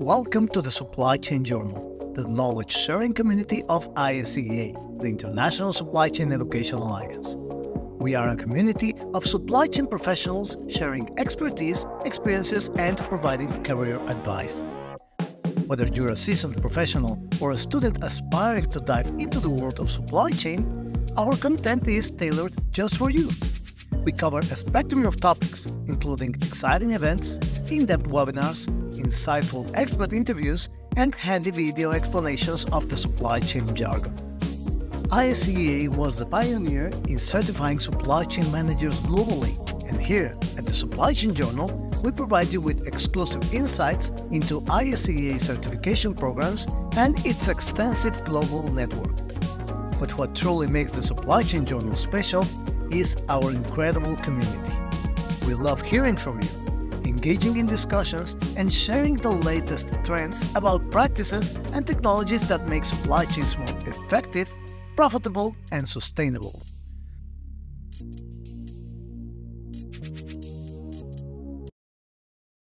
Welcome to the Supply Chain Journal, the knowledge sharing community of ISCEA, the International Supply Chain Education Alliance. We are a community of supply chain professionals sharing expertise, experiences, and providing career advice. Whether you're a seasoned professional or a student aspiring to dive into the world of supply chain, our content is tailored just for you. We cover a spectrum of topics, including exciting events, in depth webinars, insightful expert interviews, and handy video explanations of the supply chain jargon. ISCEA was the pioneer in certifying supply chain managers globally, and here at the Supply Chain Journal, we provide you with exclusive insights into ISCEA certification programs and its extensive global network. But what truly makes the Supply Chain Journal special is our incredible community. We love hearing from you, engaging in discussions, and sharing the latest trends about practices and technologies that make supply chains more effective, profitable, and sustainable.